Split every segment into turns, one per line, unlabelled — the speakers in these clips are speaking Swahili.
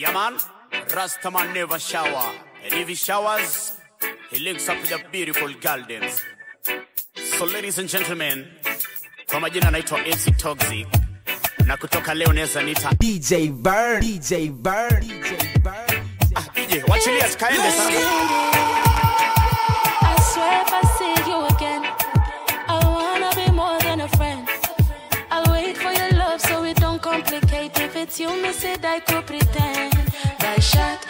Yeah, man. Rastaman never shower. And if he showers, he links up with the beautiful girl dance. So, ladies and gentlemen, kwa majina anaitwa MC Toxic na kutoka leo naweza nita
DJ Bird, DJ Bird, DJ Bird.
ah, DJ, wachilia tukaende sana.
I swear It's you, miss it, I could pretend. By shot,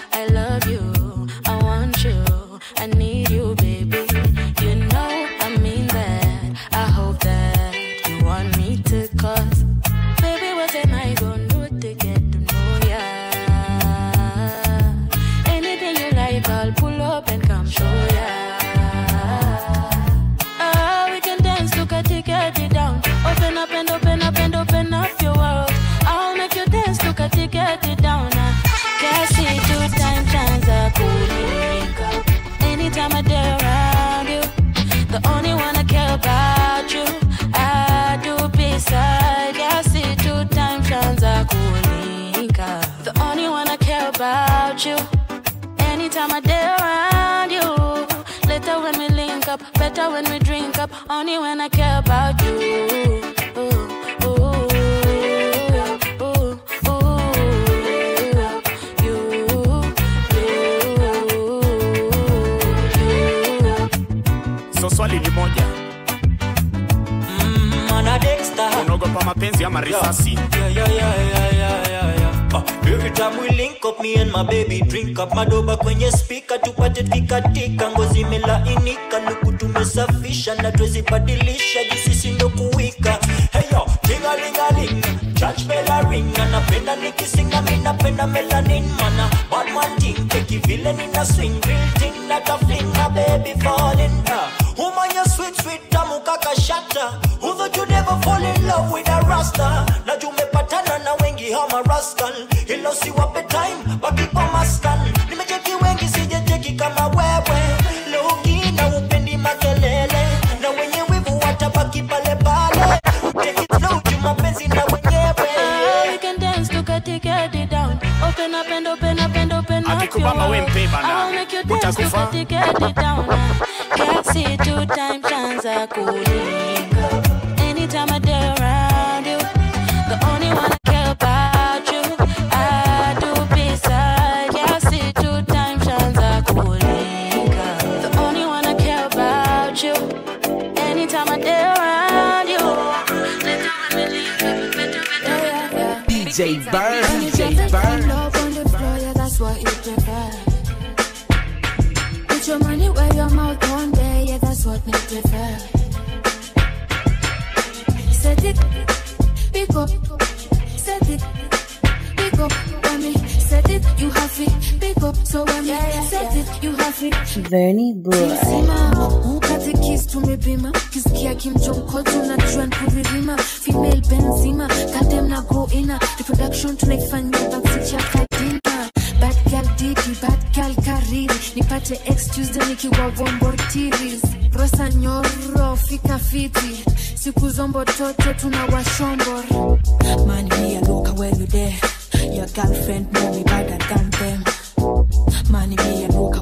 about you. Anytime I dare around you. Later when we link up, better when we drink up. Only when I care about you.
Swali ni moja,
Mana Dexter.
unaogopa mapenzi ama risasi?
Yeah, yeah, yeah, yeah, yeah, yeah, yeah. Uh, me and my baby. Drink up madoba kwenye spika tupate vikatika ngozi imelainika luku tumesafisha na twezibadilisha jisisi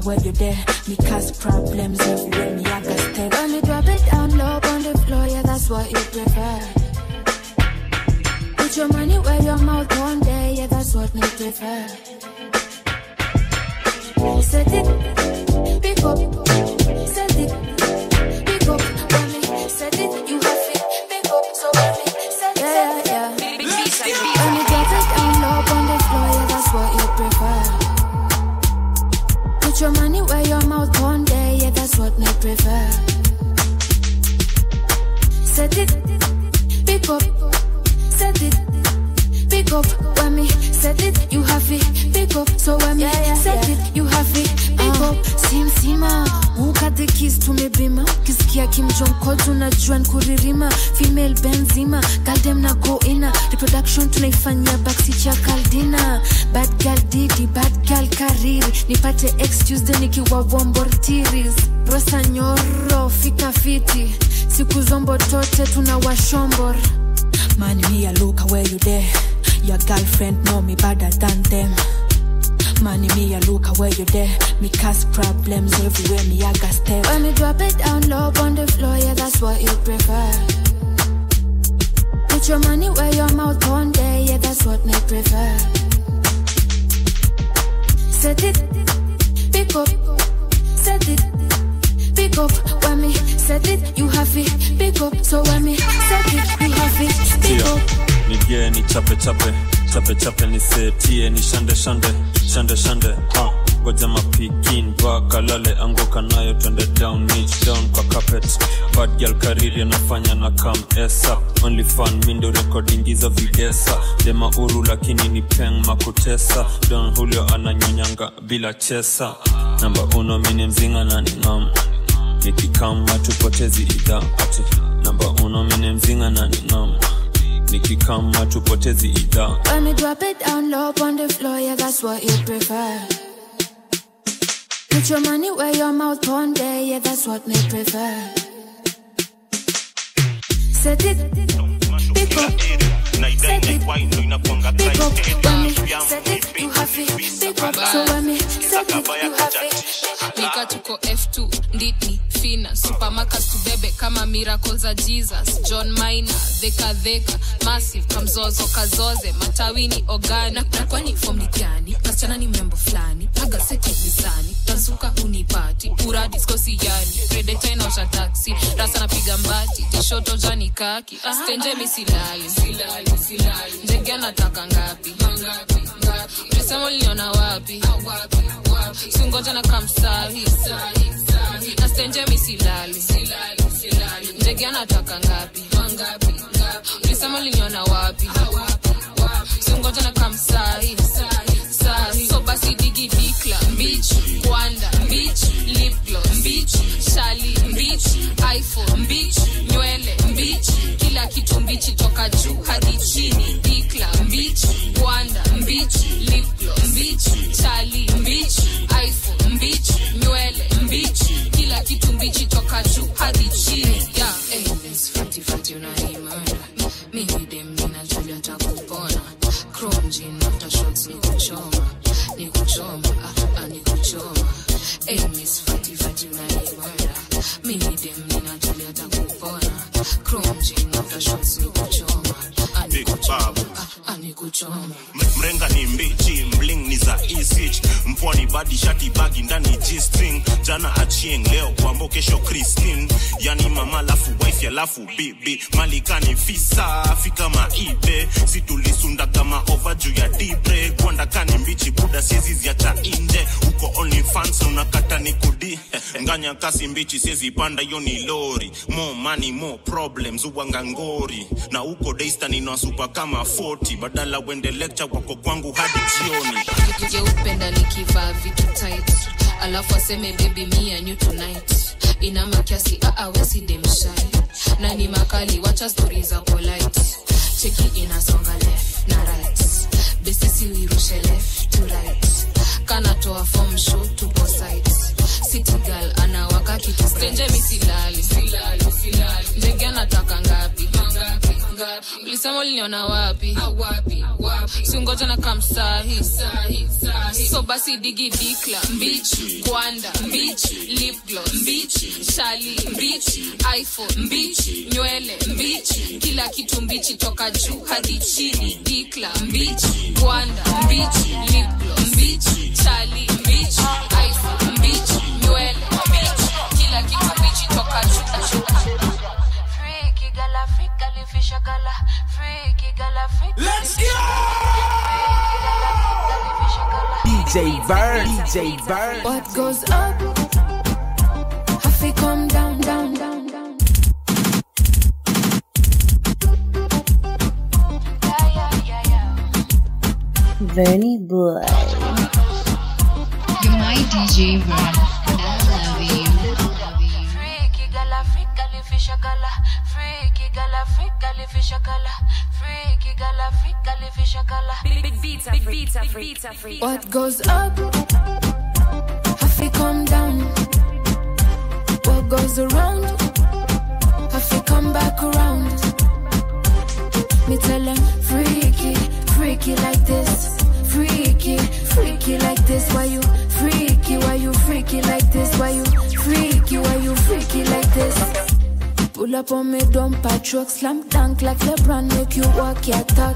where you
there. Me cause problems everywhere. Me a got step.
When me drop it down low on the floor, yeah, that's what you prefer. Put your money where your mouth one day, yeah, that's what me prefer. Set it, up, set it, yeah, that's prefer. Set it, pick up, set it, pick up. When me? Set it, you have it, pick up. So when me? Set it, you have it, pick up. Sim sima, ukate kiss tumebima, kisikia na unajua nkuririma, female benzima, galdem na goina reproduction tunaifanyia baksicha kaldina, bad gal didi, bad gal kariri, nipate ex Tuesday nikiwa vombortiris, rosa nyoro fika fiti, siku zombo tote tuna washombor
Man, me luka where you there. Your girlfriend know me better than them.
Money me a look at where you there. Me cause problems everywhere. Me I got step.
When me drop it down low on the floor, yeah, that's what you prefer. Put your money where your mouth on there, yeah, that's what me prefer. Set it, pick up, set it, pick up. When me set it, you have it, pick up. So when me set it, you have it, pick
Tia,
up.
nigie ni chape chape chape chape nisetie ni shande shande shande shande. Goja ngoja mapikin mpaka lale anguka nayo twende down niche down kwa carpet. Bad girl kariri anafanya na kam esa. Only fan mindo recording ingiza videsa dema uru lakini ni peng makutesa. Don hulio ananyonyanga bila chesa. Namba uno mini mzinga na ningam nikikama tupotezi idhaa ati namba uno mini mzinga na ningam nikikama tupotezi idhaa
When me drop it down low on the floor, yeah, that's what you prefer. Put your money where your mouth on there, yeah, that's what me prefer. Set it, pick up, set it, pick up. When me set it, you have it, pick up. So when me set it, you have it.
nika tuko f2 nditni fina supermarket tubebe kama miracle za jesus. John mina dhekadheka massive kamzozo kazoze matawini ogani. Na, kwani fomni gani? Kasichana ni mrembo fulani agaseti mizani. Tazuka unipati uradiskosi yani redeta inaosha taksi rasa napiga mbati tishoto jani kaki. Stenje ndege anataka ngapi? Ulisema uliona wapi? Singoja na kamsahi na stenje misilali ndege anataka ngapi? Ulisema uliniona wapi? Singoja na kamsahi so basi digi mbich kwanda mbich lipglo mbich shali mbich iphone mbich nywele mbich kila kitu mbichi toka juu hadi chini. Dikla mbichi kwanda mbichi lipglo mbichi chali mbichi iphone mbichi nywele mbichi. Kila kitu mbichi toka juu hadi chini. Yeah. hey, ah, ah, ni
mrenga ni mbichi mling ni za isich mpwani badi shati bagi ndani g-string. Jana achieng leo kwambo kesho christine. Yani mama lafu wife ya lafu bibi malikani fisa fika maibe situlisunda kama ova juu ya dibre kwandakani mbichi buda siezi ziacha inje uko only fans unakata ni kudi nganya kasi mbichi siezi panda hiyo ni lori. More money more problems uwangangori na uko daystan inawasupa kama 40 badala wende lecture wako kwangu hadi jioni.
Jeupenda nikivaa vitu tight. Alafu aseme baby me and you tonight. Ina makiasi aawesi demshai na ni makali wacha stori za polite. Cheki inasonga left na right. Besisi wirushe left to right. Kanatoa form show tupo site city girl anawaka kitu stenje misilali ndege anataka ngapi? Ulisema uliniona wapi? Siungoja na kamsahi so basi digi dikla mbich kwanda mbichi lipglo mbichi shali mbichi iphone mbichi nywele mbichi. kila kitu mbichi toka juu hadi chini. dikla mbichi kwanda mbichi lipglo mbichi. shali mbichi
iphone DJ Bird, DJ Bird.
What goes up? Have to come down, down, down, down. Yeah, yeah, yeah, yeah.
Vernie Boy.
You're my DJ Vern,
fish a gala. Freaky gal, Africa, live fish a gala. Freaky gal, Africa, live fish a gala.
Big beats, big beats, big beats, big beats.
What goes up? Have to come down. What goes around? Have to come back around. Me tell them freaky, freaky like this. Freaky, freaky freaky like this? Why you freaky? Why you freaky like this? Why you freaky? Why you freaky like this? Pull up on me, don't truck, slam dunk like LeBron, make you walk your talk.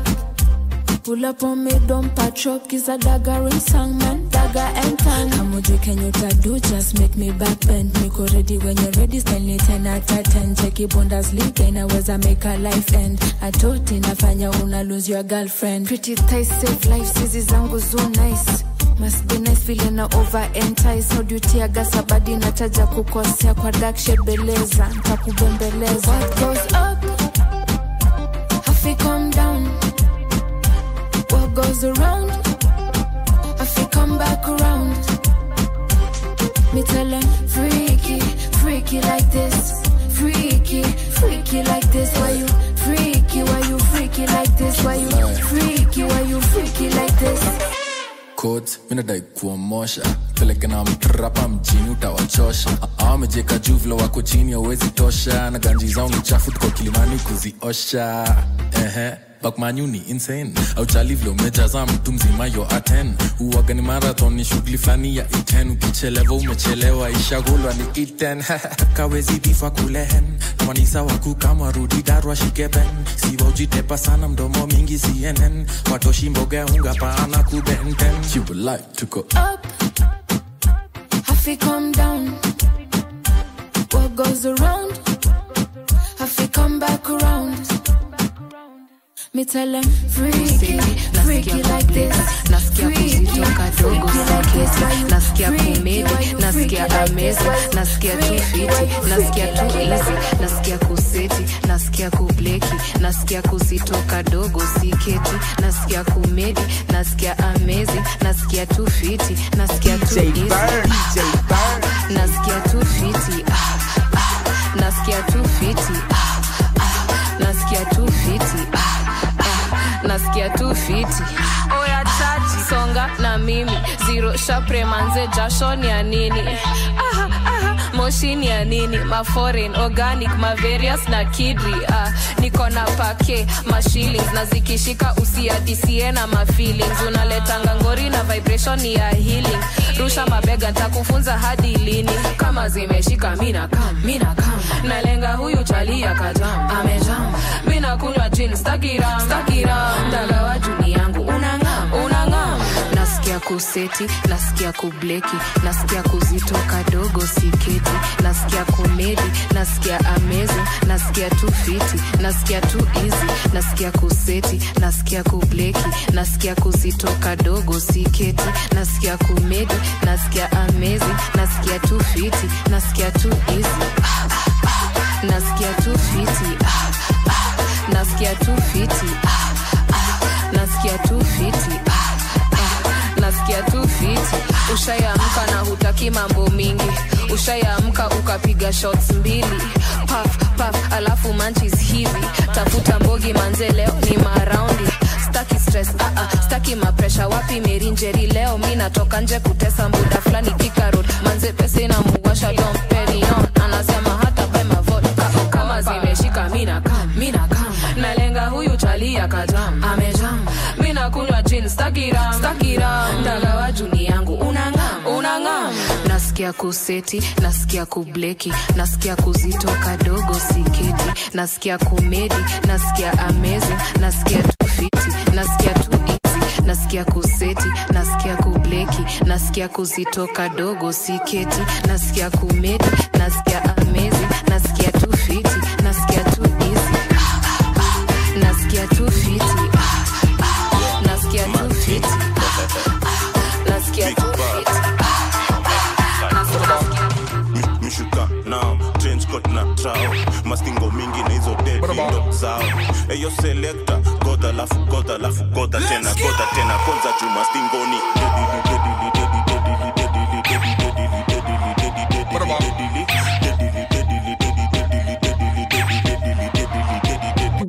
Pull up on me, don't truck, is a dagger in song, man, dagger and tongue. Kamoje kenyuta do, just make me back bend. Niko ready when you're ready, style ni 10 out of 10. Cheki Bundesliga, inaweza make a life end. Atoti nafanya una lose your girlfriend. Pretty tight, safe life, sizi zangu zo nice. Must be nice feeling over kwa dark What goes up? Hafi come down? What goes around? Hafi come back around? Me tell him freaky, freaky like this. Freaky, freaky like this. Why you freaky, why you freaky like this? Why you freaky, why you freaky
codes minadai kuomosha. Peleke mtrapa mjini utawachosha. Amejeka juu vile wako chini awezi tosha. Na ganji zao ni chafu tuko kilimani kuziosha. Ehe bakmanyuni insane. Auchali vile umejaza mtu mzima yo aten. Uwaga ni marathon ni shughuli fani ya iten. Ukichelewa umechelewa ishagulwa ni iten. Kawezi difa kulehen manisa waku kama rudi darwa shikeben siwa ujitepa sana mdomo mingi cnn watoshi mboga ya unga paana kubenten kiwalai tuko
up, hafi come down. What goes around, hafi come back around. Me tell them freaky, freaky like this.
nasikia kuzito kadogo siketi nasikia kumedi nasikia ameza nasikia fiti nasikia easy. Nasikia kuseti nasikia kubleki. Nasikia kuzito kadogo siketi. Nasikia kumedi nasikia amezi nasikia fiti nasikia tu easy. Nasikia tu fiti ah, ah, nasikia fiti ah, nasikia tu fiti. Ah, ah, nasikia tu fiti. Oya chaji songa na mimi. Zero shapre manze ni ya nini? Aha, aha, moshi ni ya nini? Maforeign organic maverius na kidri ah, niko na pake mashillings na zikishika usiadisie na mafeelings unaletanga ngori na vibration ni ya healing. Rusha mabega ntakufunza hadi lini? Kama zimeshika mina kam mina kam nalenga huyu chalia kajam amejam. Mina kunywa jin stakiram stakiram dagawa juni yangu unangam nasikia kuseti nasikia kubleki nasikia kuzito kadogo siketi nasikia komedi nasikia amezo nasikia tu fiti nasikia tu izi nasikia kuseti nasikia kubleki nasikia kuzito kadogo siketi nasikia kumedi nasikia amezi nasikia tu fiti nasikia tu ah, nasikia tu fiti nasikia tu fiti nasikia tu ah, nasikia tu fiti ushayamka na hutaki mambo mingi. Ushayamka ukapiga shots mbili. Paf paf alafu manchis hivi tafuta mbogi manze leo ni maraundi staki stress uh -uh. staki mapresha wapi merinjeri leo? Mi natoka nje kutesa muda fulani kikarod manze pesa inamuwasha domperion anasema hata pema vodka. Kama zimeshika mina kam mina kam nalenga huyu chalia kajam mina still stuck it stuck it wa juni yangu unang'am, unang'am. Nasikia kuseti, nasikia kubleki, nasikia kuzitoka dogo siketi, nasikia kumedi, nasikia amezi nasikia tufiti, nasikia tu nasikia kuseti, nasikia kubleki, nasikia kuzitoka dogo siketi, nasikia kumedi, nasikia amezi nasikia tu
zao. Eyo selekta goda lafu goda lafu goda tena goda tena konza juma stingoni.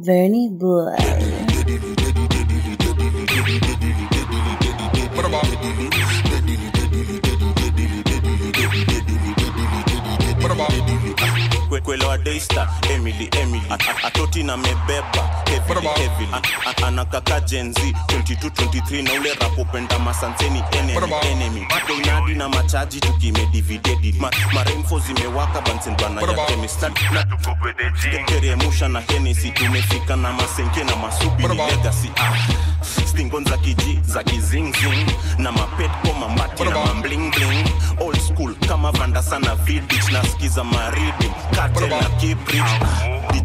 Vernie Boy.
Kuelewa adeista. Emily emily atoti na mebeba. Heavily anakaka jenzi 22 23 na ule rapopenda masanseni enemy enemy. Tuko inadi na machaji tukimedividedi Ma, maremfo zimewaka bansen bana ya chemist na henesi tumefika na masenke na masubi ni legacy. Ah. Stingon za kiji za kizingzing na mapet koma mati na mamblingling old school kama vandasa na vidich nasikiza maridi kate na kibrich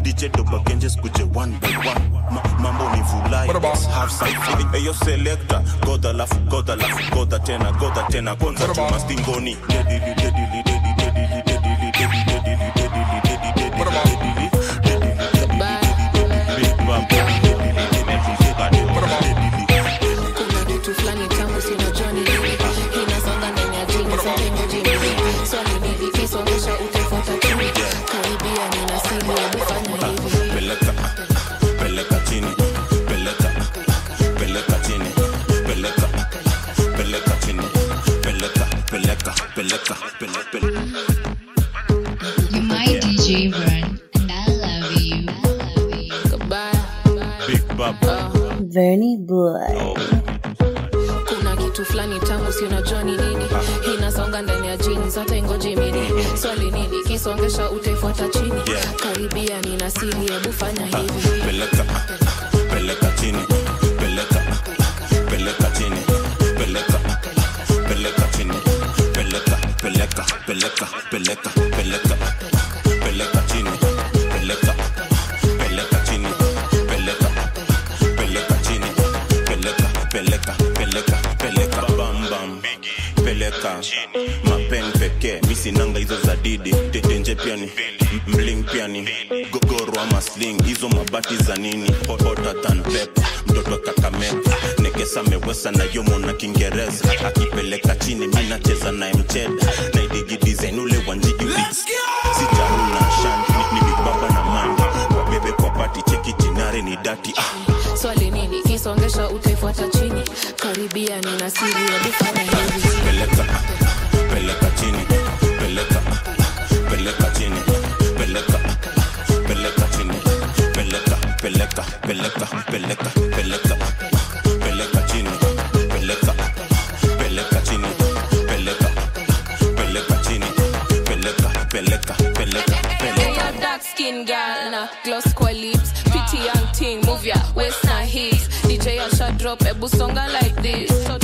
didj dobagenjes kuje one by one Ma, mambo ni goda lafu goda lafu goda tena goda tena kwanza chuma stingoni dedili dedili dedili dedili dedili dedili dedili dedili dedili dedili
kuna fulani tamu si unajua ni nini. Inasonga ndani ya jini hata ingoje mini swali nini? Kisongesha utaifuata chini. Karibia nina siri hebu fanya hivi.
peleka. Peleka chini. Peleka. Peleka chini. Peleka. Peleka chini. Peleka. Peleka. Peleka. Peleka. Peleka pekee misinanga hizo za didi. Tetenje piani. Mling piani. Gogoro ama sling. Hizo mabati za nini? Hotter than pepper. Mtoto kakameka nekesa mewesa na yomo na kiingereza. Akipeleka chini minacheza naye mcheda. Naidigi design ule wanjiguli sijaruna shanti ni, ni bibaba na manga. Wabebe kwa pati cheki jinare ni dati. Ah.
swali nini? Kisongesha utaifuata chini. Karibia nina siri ya bifana hivi
peleka peleka peleka chini peleka peleka chini peleka peleka chini peleka peleka peleka peleka
dark skin girl na gloss kwa lips pretty young thing move ya waist na hips DJ Asha drop ebu songa like this. Toto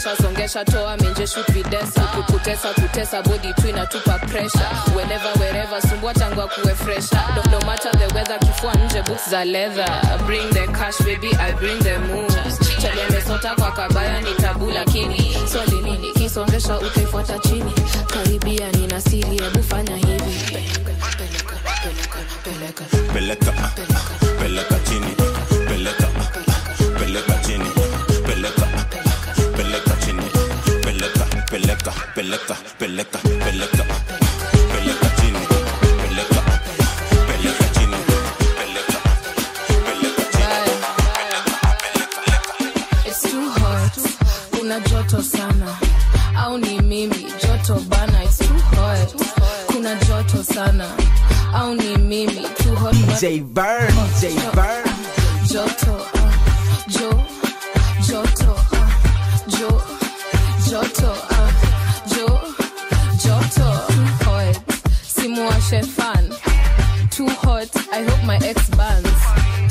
songesha zongesha toa menje shoot videsa kukutesa kutesa body tu inatupa pressure. Whenever wherever sumbua tangu kuwe fresh no, matter the weather kifua nje boots za leather. Bring the cash baby I bring the moves. Chali kwa kabaya ni tabu lakini swali nini? Kisongesha utaifuata chini. Karibia ni siri hebu fanya hivi.
Peleka peleka chini. Peleka peleka chini chini chini peleka peleka chini
It's too hot kuna joto sana. Au ni mimi joto bana It's too hot. Kuna joto sana. Au ni mimi too hot.
DJ Vern, DJ Vern.
joto i hope my ex bands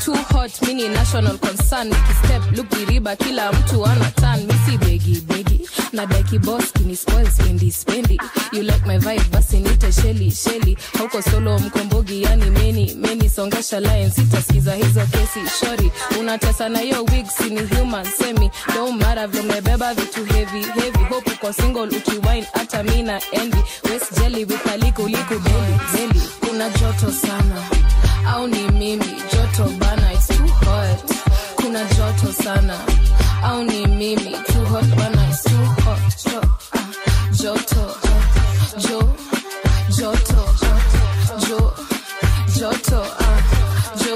too hot mini national concern. Nikistep look diriba kila mtu ana tan misi begi begi. Na daki boss kini spoil spendi spendi. You like my vibe basi nite sheli sheli. Hauko solo mkombogi yani meni meni. Songesha line sitasikiza hizo kesi shori. Unatesa na hiyo wig sini human semi. Don't matter vimebeba vitu heavy heavy. Hope uko single ukiwine hata mi na envy. West jelly with aliko liku beli beli kuna joto sana au ni mimi joto bana it's too hot. Kuna joto sana. Au ni mimi too hot bana it's too hot. Jo, ah, joto jo joto jo joto ah, jo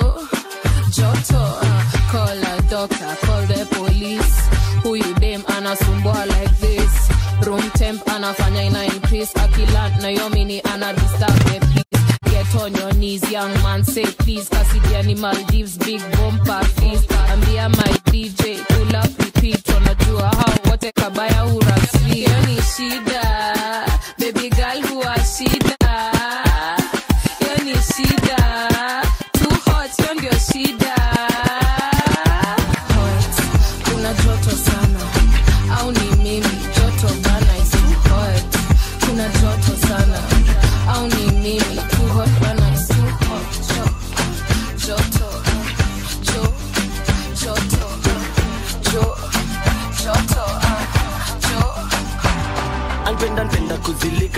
joto ah. call a doctor call the police. Huyu dem anasumbua like this. Room temp anafanya ina increase. Akilan ana disturb me please get on your knees young man say please kasidiani maldives big bomba feast. Ambia my dj pull up repeat wanajua hao wote kabaya huraswi hiyo ni shida baby girl huwa shida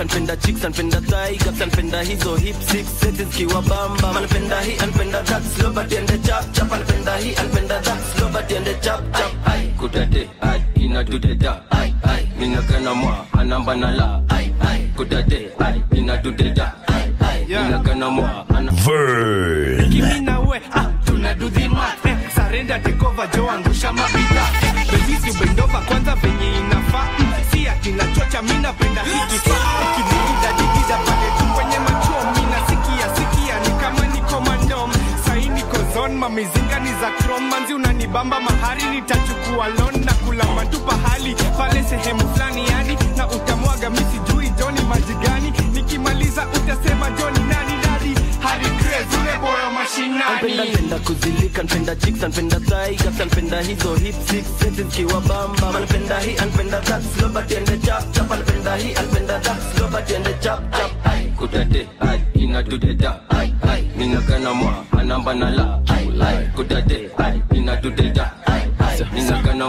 kuzilika chicks anapenda anpenda gaps anapenda hizo hip six. Seti zikiwa bamba anapenda hii anapenda that. Slow but ende chap chap anapenda hii anapenda that. Slow but ende chap chap ai
kudade ai inatuteta ai ai. Ninagana mwa anamba na la ai ai. Kudade ai inatuteta ai ai. Ninagana mwa anamba
Kimi na we ah, tunadudhima eh, sarenda tekova jo angusha mabita. Eh, bebisi ubendova kwanza venye inafaa. Si ati nachocha mi napenda hikifaa niko mizinga ni za kromanzi, unanibamba mahari nitachukua lon na kula matu pahali. Pale sehemu fulani yani na utamwaga misi jui joni maji gani. Nikimaliza utasema joni nani dadi hari crazy
anpenda kuzilika npenda chicks anpenda tigers anpenda hizo hip six seti kiwa bamba. Anpenda hii anpenda that slow but ende chap chap anpenda hii anpenda that slow but ende chap chap
Kutate, ai ai ai ninagana mwa anamba na la. Kudade ai. Inadudeda ai ai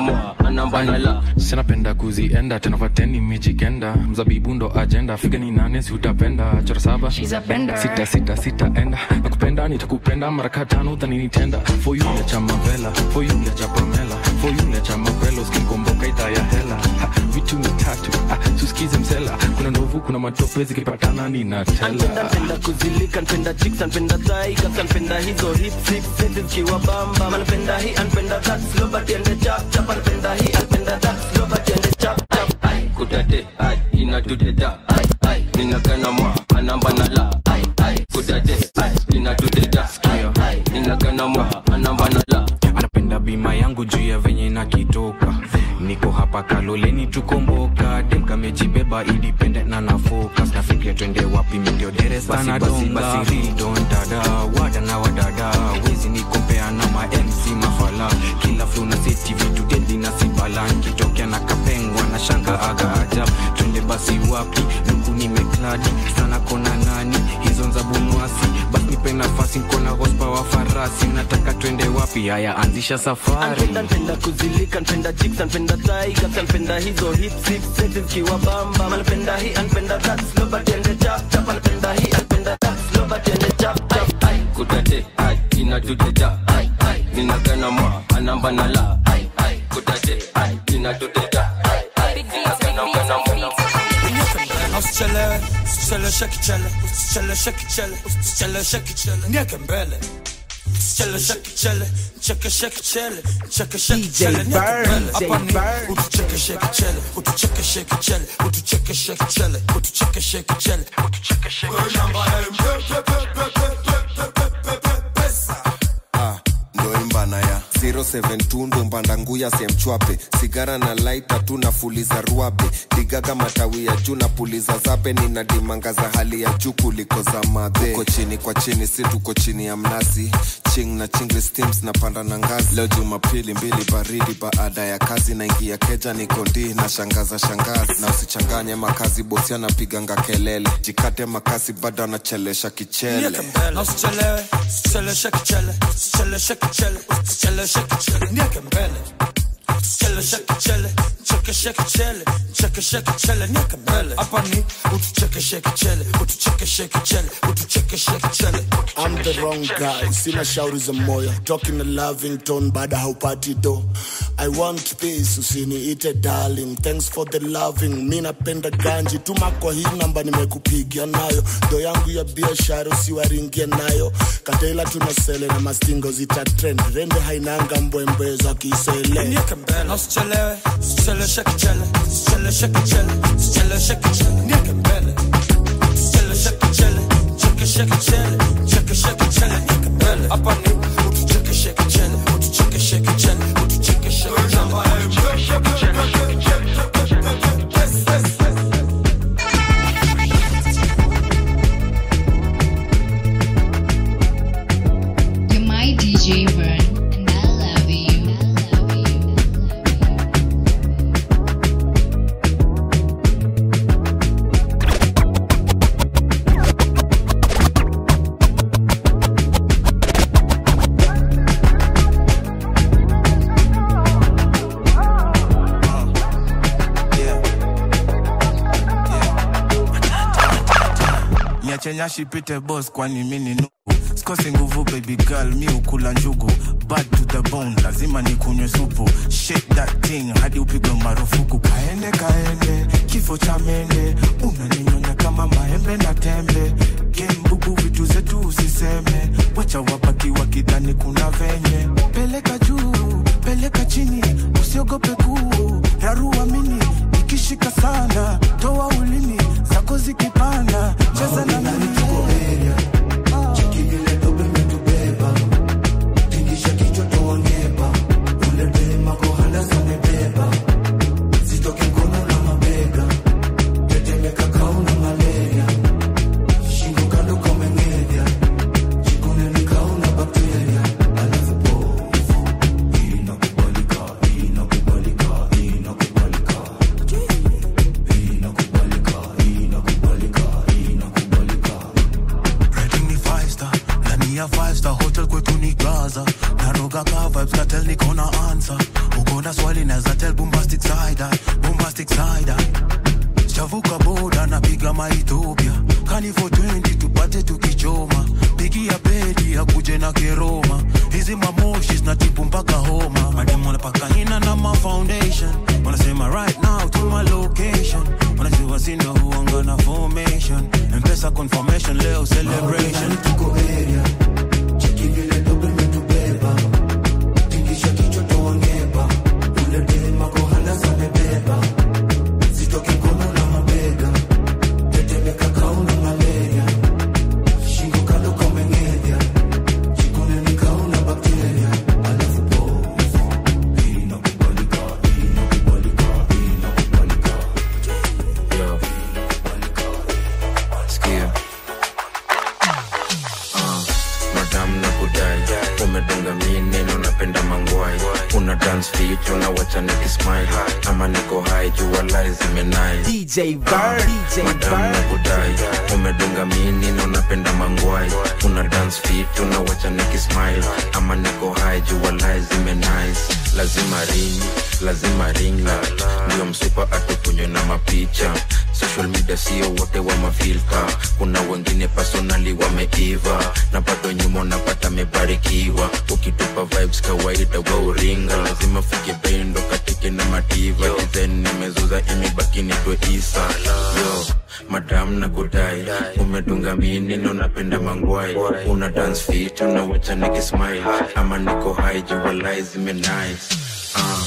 mwa anamba la.
Sinapenda kuzienda tena vateni mijikenda mzabibu ndo ajenda figa ni nane si utapenda. Chora saba. Sita sita sita enda. Nakupenda nitakupenda mara katano dhaninitenda foyule cha mavela. Foyule cha pamela. Foyule cha mapelo suskize msela. Kuna ndovu kuna matope zikipatana
anpenda
ninatela
npenda kuzilika npenda chicks anpenda tigers anpenda hizo hips hips zikiwa bamba. Anpenda hii anpenda that slow but ende chap chap anpenda hii anpenda that slow but ende chap chap ai
kudade ai ai ninagana mwa anamba na la. Ai ai kutate ai inatuteta ai ninagana mwa anamba na la.
Anapenda bima yangu juu ya venye nakitoka niko hapa kaloleni tukomboka demkamejibeba independent na na focus na nafikiria twende wapi? Mindio dada wada na wadada. Wezi nikompea na ma mc mafala. Kila flo na seti vitu deli na sibala. Nikitokea na kapengwa na shanga aga ajab twende basi wapi? Luku nimekladi farasi nataka twende wapi? Haya anzisha safari.
Npenda kuzilika npenda chicks anpenda tigers anpenda hizo hip six seti zikiwa bamba. Anpenda hii anpenda that slow but ende chap chap. Anpenda hii anpenda that slow but ende chap chap. Ai
kudade ai inadudeda ai ai. Ninagana mwa anamba na la ai ai. Kudade ai inadudeda ai ai. Ninagana mwa
usichelewe usichelewe shekichele usichelewe shekichele usichelewe shekichele nieke mbele chillin', shake it, chillin', shake it, shake it, chillin', shake it, shake it, chillin'. Burn, up on me, would you shake
it, shake it, chillin', would you shake it, shake
it, chillin', would you shake it, shake it, chillin', would you shake it, shake it, chillin', would you shake it, shake it, chillin'.
07 tundu mbandanguya siemchwape sigara na laita tuna fuliza ruabe digaga matawi ya juu na puliza zape. Nina dimanga za hali ya juu kuliko za madhe uko chini kwa chini si tuko chini ya mnazi. Ching na chingle steams na panda na ngazi. Leo jumapili mbili baridi baada ya kazi. Naingia keja nikondi na shangaza shangazi. Na usichanganye makazi bosi anapiganga kelele. Jikate makazi bado anachelesha kichele.
Usichelewe usichelewe shekichele usichelewe shekichele nieke mbele usichelewe shekichele cheke shekichele cheke shekichele nieke mbele hapa ni utucheke shekichele utucheke shekichele utucheke shekichele
I'm the wrong guy, sina shauri za moyo talking a loving tone baada haupati do? I want peace, so see me usiniite darling. Thanks for the loving. Mi napenda ganji tuma kwa hii namba nimekupigia nayo. Do yangu ya biashara usiwaringie nayo. Katela tunasele na mastingo zita trend. Rende hainanga mbwembwe za kisele.
Nieke
kembele No strzelełe, strzelę szekczele Strzelę szekczele, strzelę szekczele Nie
kembele Strzelę szekczele, czekaj szekczele Czekaj szekczele, nie
kembele nyashi pite boss kwani mini nuku sikosi nguvu baby girl mi ukula njugu. Bad to the bone lazima nikunywe supu. Shake that thing hadi upigwe marufuku. Kaende kaende kifo cha mende. Unaninyonya kama maembe na tembe. Kembugu vitu zetu usiseme. Wacha wabaki wakidhani kuna venye. Peleka juu peleka chini usiogope kuu rarua mini ikishika sana. Toa ulimi zako zikipanda. Cheza na mimi hotel kwetu ni gaza. Naroga ka vibes katel niko na answer. Uko na swali naza tell bombastic side eye, bombastic side eye. chavuka boda napiga maethiopia kani for 20 tupate tukichoma. Pigia pedi akuje na keroma. Hizi mamoshi zinatibu mpaka homa. Mademu wanapaka hina na ma foundation. Wanasema right now to my location. Wanajua sindo huanga na formation. Mpesa confirmation leo celebration. Tuko area
umedunga minino napenda mangwai una dance fit unawacha nikismile ama niko hai juwalai zimenai uh,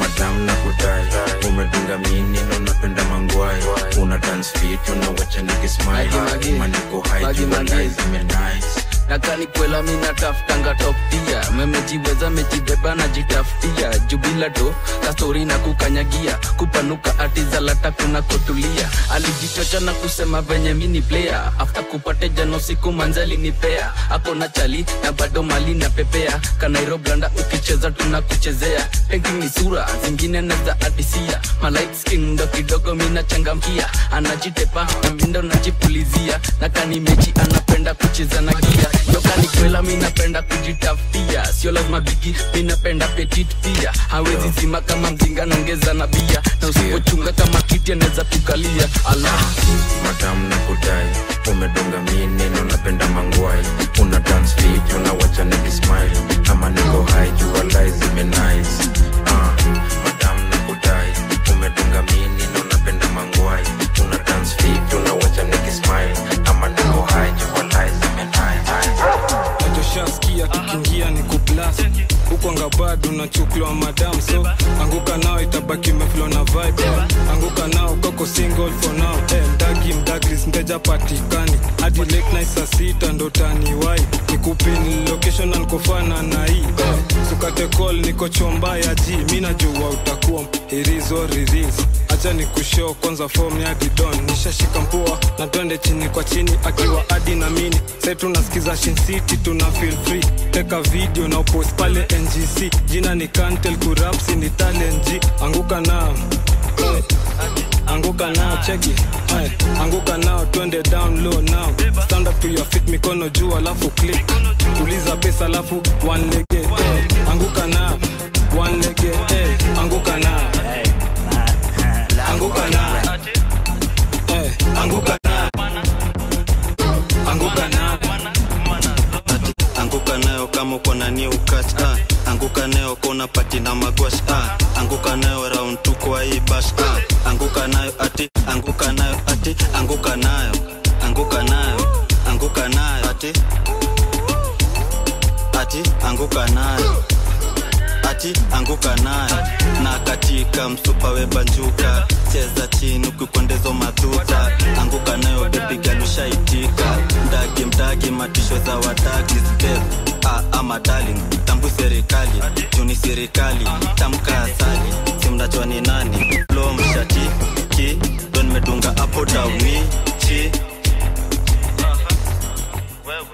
madam na kutai umedunga minino napenda mangwai una dance fit unawacha nikismile ama niko high jua lai zimenice
nakani kwela mi natafutanga top pia memejiweza mejibeba najitafutia jubila to kastori na kukanyagia. Kupanuka atizalata kuna kotulia alijichocha na kusema venye mini player. Afta kupate jano siku manzali nipea ako na chali na bado mali na pepea. Kanairo blanda ukicheza tunakuchezea. Penking ni sura zingine naza adisia. Malight skin ndo kidogo mina changamkia anajitepa na mindo najipulizia. Na kani mechi anapenda kucheza na gia ndokani kwela minapenda kujitafutia sio lazima bigi minapenda petit pia. Hawezi zima kama mzinga naongeza na bia. Na usipochunga kama kiti anaweza kukalia. Ala.
Madam na kudai umedonga mi neno napenda mangwai. Una dance fit unawacha nikismile ama niko high jua lai zimenice uh,
kikiingia ni kuplas huko anga bado wa madam so anguka nao itabaki meflo na vibe. Anguka nao koko single for now. Hey, mdagi mdagris mteja patikani. Hadi late night saa sita ndo taniwai nikupin location na nkofana na hii. Eh, sukate call niko chomba ya ji mi najua utakuwa irizo riris acha ni kushow kwanza form ya didon nishashika mpua na twende chini kwa chini akiwa adi na mini. Sai tunasikiza shin city tuna feel free. Teka video na upost pale ngc jina ni kantel kurapsi ni talent G. anguka Eh, anguka nao cheki Eh, anguka nao twende down low now. Stand up to your feet mikono juu alafu click. Tuliza pesa alafu one lege eh, anguka nao. One lege eh,
kona pati na magwash ah. anguka nayo round tu kwa hii bash ah. anguka nayo ati anguka nayo ati anguka nayo anguka nayo anguka nayo ati ati anguka nayo ati anguka nayo na katika msupa webanjuka cheza chini ukikwendezo madhuta anguka nayo bebigalushaitika mdagi mdagi matisho za wadagi step ah, ama darling. Tambu serikali juni serikali. Tamka asali simnajua ni nani. Lo mshati ki don medunga apo chi.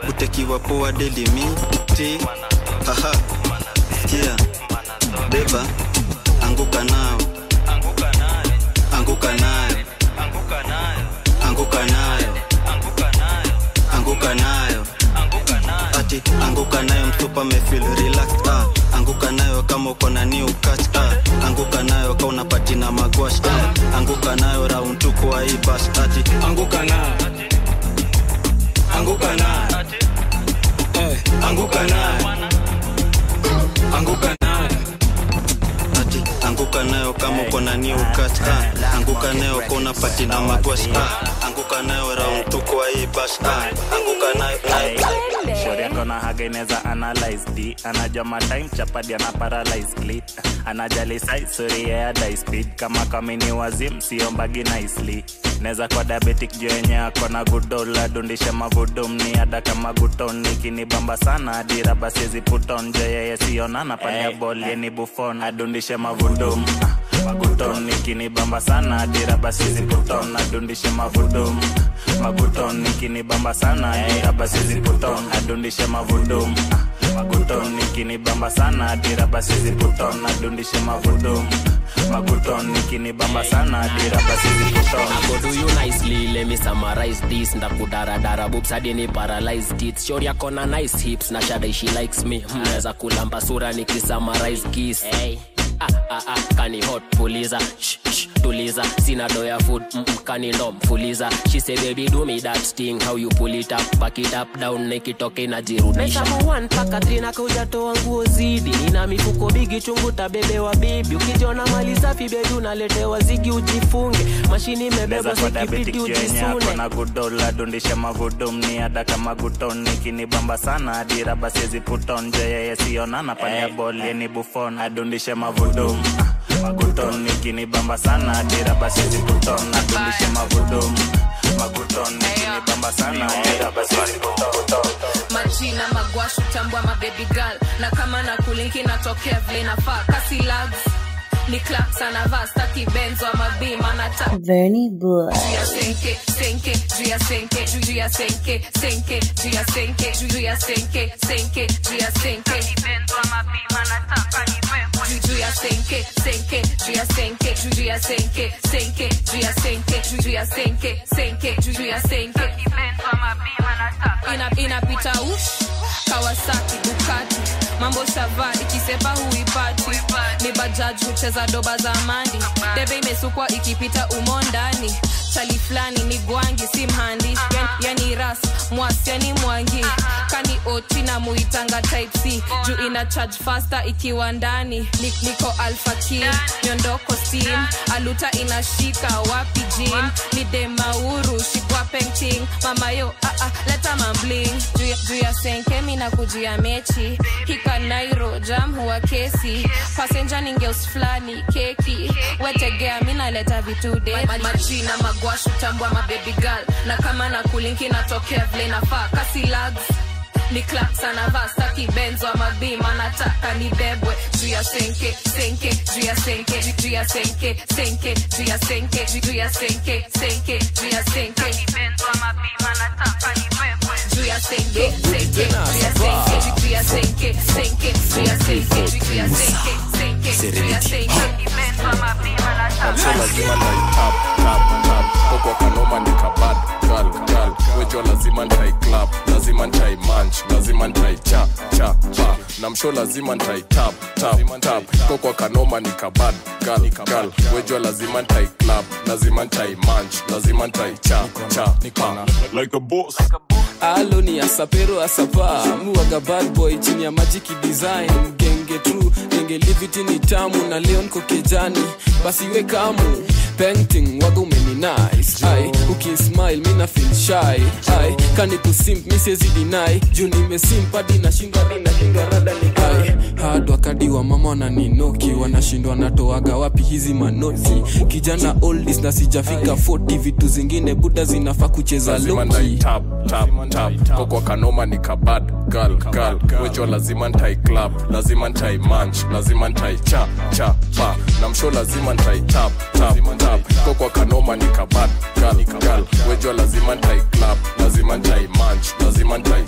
Utekiwa poa delimi ti. Haha sikia. Beba anguka nao anguka nayo anguka nayo anguka nayo ati anguka nayo mtupa mefil relax ah. anguka nayo kama uko na new catch ah. anguka nayo ka unapati na magwash ah. anguka nayo round tu kwa hii bash ati
anguka nayo anguka nayo eh, anguka nayo anguka
anguka nayo kama uko na new cut ha anguka nayo ka unapati na magwas ha anguka nayo round tu kwa hii bash ha anguka nayo
shauri yako na haga inaweza analyze d. Anajua matime chapadi ana paralyze clit anajali size suri ya die speed. Kama kamini wazim siombagi nicely naweza kwa diabetic juu yenye ako na gudola dundisha mavudum ni ada kama guton nikinibamba sana adira basi puton jo yeye sionana panya bol yeni bufon. Adundishe mavudum magutoni maguton bamba sana adira basi ziputon adundishe mavudum maguton bamba sana adira basi ziputon adundishe mavudum magutoni maguton bamba sana adira basi ziputon adundishe mavudum maguton nikinibamba sana dira basi puton
I go do you nicely, let me summarize this. Ndakudaradara Boops hadi ni paralyze tits shori yako na nice hips na shada she likes me. Mweza kulamba sura nikisummarize kiss. Hey. Ah, ah, ah, kani hot puliza. Shh, shh, tuliza. Sina doya food mm, mm, kani ndo mfuliza she say baby do me that sting how you pull it up. Back it up down nikitoke
one mpaka three na kaujatoa nguo zidi. Nina mifuko bigi chungu tabebewa bibi. Ukijiona mali safi bebi unaletewa zigi ujifunge. Mashini imebebwa sikibidi ujisune
kona gudola dundisha mavudum ni ada kama guton nikinibamba sana adira basi puton jaya yeye sionana panya hey. ni bufon adundishe mavudum Ah, makuton ikinibamba sana adira basiezi puton adundishe mavudum maguton nikinibamba sana adira basiezi puton
majina magwashu tambwa mabebi girl. Na kama na kulinki natokea vile nafaa. Kasi lags ni claps anavaa staki benzo ama bima nataka
Vernie Boy.
Juu ya senke, senke, juu ya senke, juu juu ya senke, senke, juu ya senke, juu juu ya senke, senke, juu ya senke. Juu juu ya senke, senke, juu ya senke, juu juu ya senke, senke, juu ya senke, juu juu ya senke, senke, juu juu ya senke. Ina- inapita ush kawasaki bukati mambo shava ikisepa huipati ni bajaji hucheza doba za mandi debe imesukwa ikipita umo ndani. Chali fulani ni gwangi si mhandi. Yani, ras mwasi yani mwangi kani oti na muitanga type c. Juu ina charge faster ikiwa ndani. Ni- niko alpha king. Nyondoko steam. Aluta inashika wapi jin ni demauru shikwa penting mamayo ah, ah, leta mambling juu ya- senkemi na kujia mechi. Hika nairo jam huwa kesi. Pasenja ningeus fulani keki. Wetegea mi naleta vitu de majina magwashu tambwa mabebi girl. Na kama na kulinki natokea vile nafaa. Kasi lags ni clap sana vasta kibenzwa mabima nataka nibebwe juu ya senke senke juu ya senke juu ya senke senke juu ya senke juu ya senke senke juu ya senke kibenzwa mabima nataka nibebwe juu ya senke senke juu ya senke juu ya senke senke juu ya senke juu ya senke
so lazima nai tap tap kokwa kanoma ni kabad gal gal. Wejo lazima ntai lazima ntai lazima ntai cha cha pa. Na lazima ntai tap tap tap. Kokwa kanoma ni gal gal. Wejo lazima ntai lazima ntai lazima ntai cha cha pa. Like a boss
ni asapero asapa. Muwaga bad boy chini ya majiki design. Genge tru genge liviti ni tamu na leon kokejani basi we kamu painting waga umeni nice ai ukismile mina feel shy. Ai kani kusimp mi siezi deny juu nimesimp hadi nashindwa hadi nashindwa rada ni ai. Hard wakadi wa mama wananinoki wanashindwa natoaga wapi hizi manoti? Kijana oldis na sijafika 40 vitu zingine buda zinafaa kucheza loki.
kokwa kanoma ni kabad gal gal wejo lazima ntai club lazima ntai manch lazima ntai cha cha pa na msho lazima ntai tap tap tap. Kokwa kanoma ni kabad gal wejo lazima ntai club lazima ntai manch lazima ntai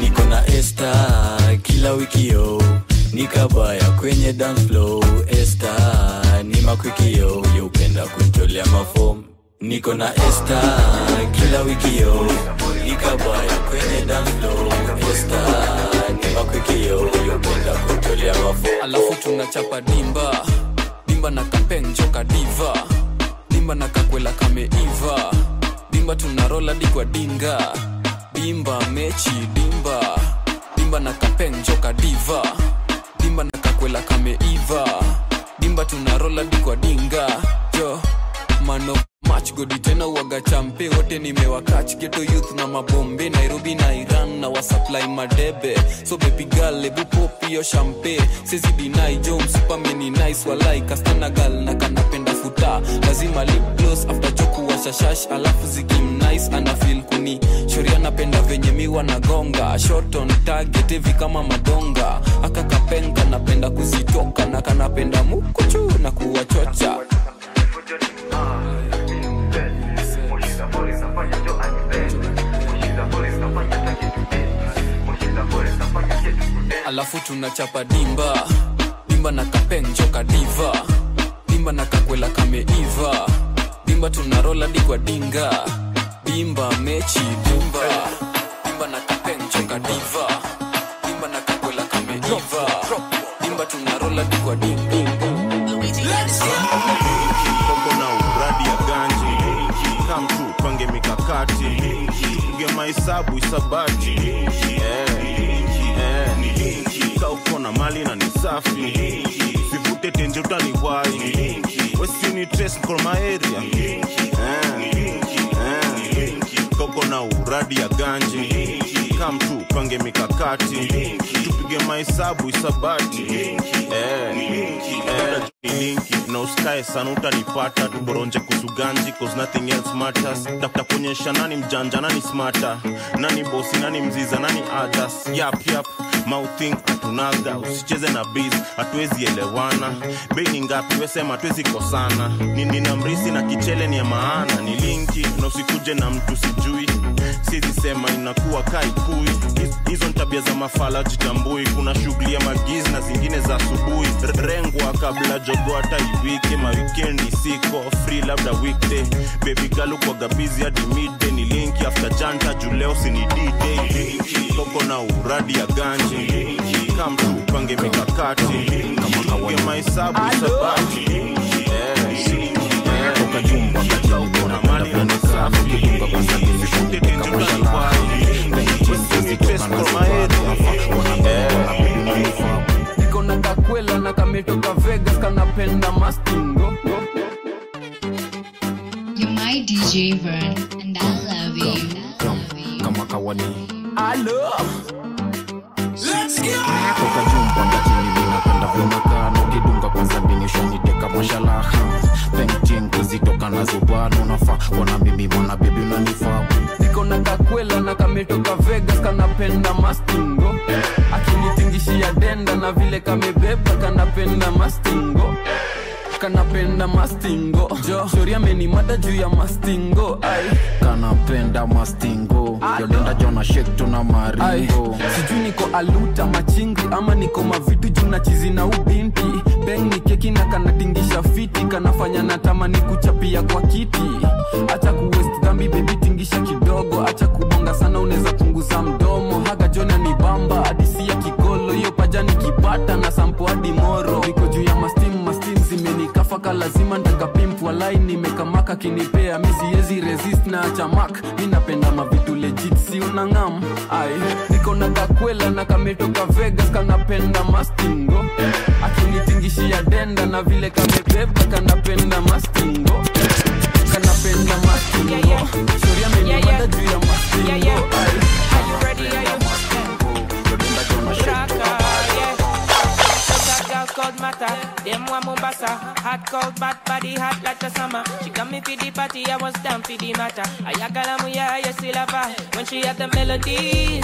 niko na esta kila wiki yo. Nikabaya kwenye dance flow esta ni makwikio yeupenda kuntolea mafom niko na esta kila wiki yo. Nikabaya kwenye dance flow esta ni makwikio yeupenda kuntolea mafu
alafu tunachapa dimba. Dimba na kapenjoka diva. Dimba na kakwela kameiva. Dimba tunarola dikwa dinga. Dimba mechi dimba. Dimba na kapeng kapenjoka diva. Dimba na kakwela kameiva. Dimba tunarola dikwa dinga. Jo mano. Mach godi tena uaga champe wote nimewakach geto youth na mabombe nairobi na iran na wasupply madebe. So baby girl ebu pop hiyo champe sezi dinai jo msupameni nice walai. Kastana gal na kanapenda futa. Lazima lip gloss after joku washashash alafu zikim nice ana feel kuni. Shori anapenda venye miwa na gonga short on target hivi kama madonga. Aka kapenga napenda kuzitoka na kanapenda mukuchu na kuwachocha alafu tunachapa dimba dimba na kapenjoka diva dimba na kakwela kameiva dimba tunarola dikwa dinga dimba mechi dimba dimba na kapenjoka diva dimba na kakwela kameiva dimba tunarola dikwa dinga.
Koko tupige mahesabu isabati. Ka uko na mali na ni safi. Sivute tenje utaniwai wesini tres kromaeria koko na uradi ya ganji. Kamtu pange mikakati. Tupige mahesabu isabati Eh, eh, linki na usikae sana utanipata tuboronje kusuganji cause nothing else matters. Tafuta kuonyesha nani mjanja nani smata nani bosi nani mziza nani others. Yap yap mouthing hatunaga. Usicheze na biz hatuwezi elewana. Bei ngapi wesema hatuwezi kosana. Nini nina mrisi na kichele ni ya maana. Ni linki na usikuje na mtu sijui. Sizisema inakuwa kaikui. Hiz- hizo ni tabia za mafala jitambui kuna shughuli ya magizi na zingine za asubuhi. Rengwa kabla jogo hata iwike mawikendi siko free labda weekday. Baby girl ukwaga busy hadi midday ni linki after janta juleo sini dday. Toko na uradi ya ganji kam tu pange mikakati. Kamakuge mahesabu sabati. Ukajumba kataukona kwa eh.
kametoka vegas kanapenda mastingo
You're my DJ Vern, and I love you.
kama kawani
alo
toka juu mpaka chini ninapenda vyomakano ukidunga kwanza binishoniteka mashalaha pentin kuzitoka na zubano nafaa wana mimi mwana bibi unanifaa.
Niko na kakwela na kametoka vegas kanapenda mastingo. Akinitingishia denda na vile kamebeba kanapenda mastingo. Kanapenda mastingo. Jo. Shori amenimada juu ya mastingo ai
kanapenda mastingo. Yodenda jona shek tuna maringo.
Sijui niko aluta machingi ama niko mavitu juu na chizi na ubinti. Beng ni keki na kanatingisha fiti kanafanya natamani kuchapia kwa kiti. Acha kuwest dhambi bebi tingisha kidogo. Acha kubonga sana unaweza punguza mdomo. Haga jona ni bamba hadisi ya kikolo. Hiyo pajani kipata na sampo hadi moro. Niko zimenikafaka lazima ndakapimpu lai nimekamaka kinipea mi siezi resist na chamak mi napenda mavitu legit si unangam ai niko na kakwela na kametoka vegas kanapenda mastingo. Akinitingishia denda na vile kamebeba kanapenda mastingo. Kanapenda mastingo. Shori juu ya mastingo? Ai
Cold matter, them one Mombasa, hot cold bad body hot like the summer. She got me for the party, I was down for the matter. Ayakala muya, you still her. When she had the melody,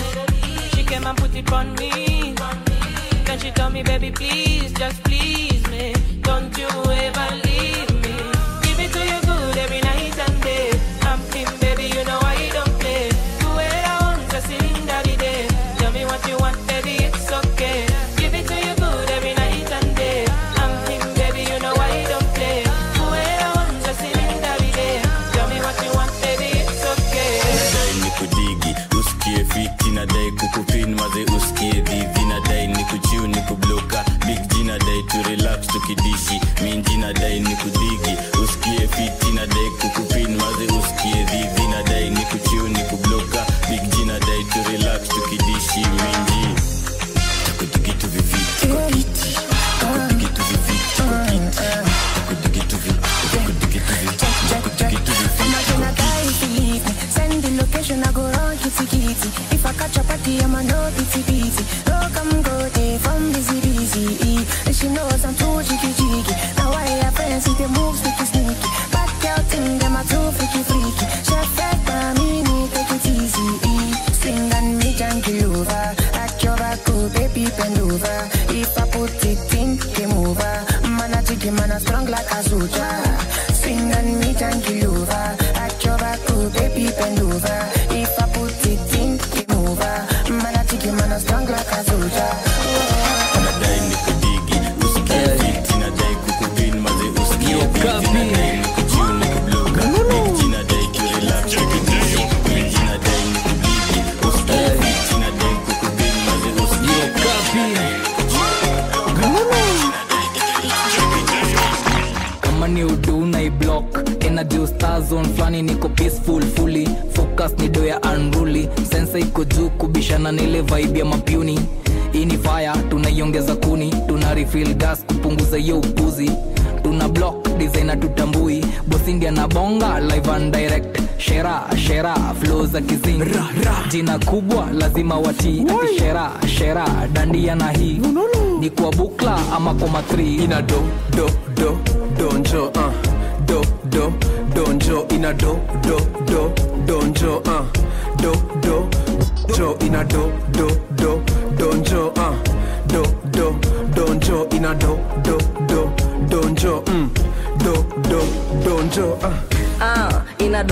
she came and put it on me. Then she told me, baby, please, just please me. Don't you ever leave me. Give it to you good every
relax minjina dai ni kudigi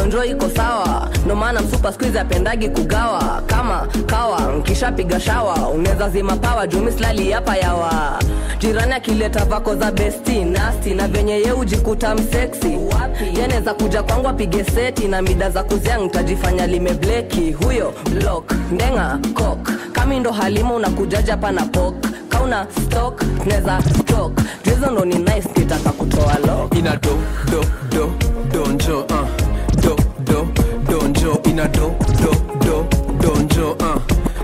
inadonjo iko sawa. Ndo maana msupa skuizi apendagi kugawa. Kama kawa nkishapiga shawa unaweza zima pawa jumislali hapa yawa. Jirani akileta vako za besti nasti na venye ye ujikuta mseksi yanaweza kuja kwangu apige seti na mida za kuzia ntajifanya limebleki huyo blok ndenga kok kami ndo halima unakujaja pana pok kauna stok tunaweza stok juizo ndo ni nice kitaka kutoa lok
ina do do do donjo uh. Do do donjo ina do do do donjo uh.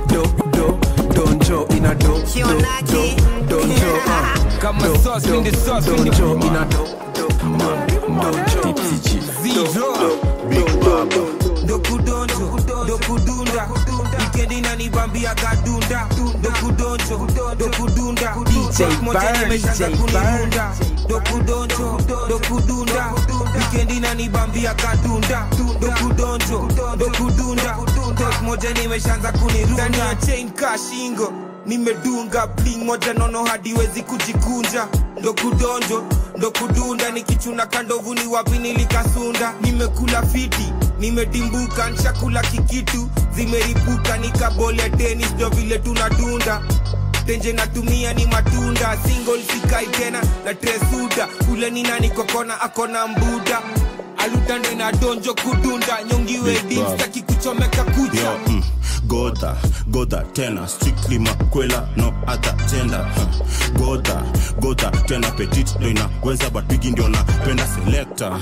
do do donjo ina do do do donjo uh.
kama
do,
sote
Bring the sauce, bring the
Dojo ina do Tipsy chief
Zero.
dokudonjo dokudunda wikendi nanibambia gadunda dokudonjo dokudunda. Moja
Burn,
nimeshaanza kunirunda dokudonjo dokudunda. Wikendi nanibambia gadunda dokudonjo dokudunda. Moja nimeshaanza kunirunda ndani ya chain kashingo nimedunga bling moja nono hadiwezi kujikunja. Ndo kudonjo ndo kudunda nikichuna kandovu ni wapi nilikasunda? Nimekula fiti nimedimbuka nchakula kikitu zimeripuka nikabolea tenis ndo vile tunadunda. Tenje natumia ni matunda single sikai tena na tresuda. Ule ni nani kokona akona mbuda. Alutande na donjo kudunda nyongiwe dimstaki kuchomeka kucha.
Yo, mm, goda goda tena strictly makwela no other gender huh. goda goda tena petit ndio inaweza but bigi ndio napenda selector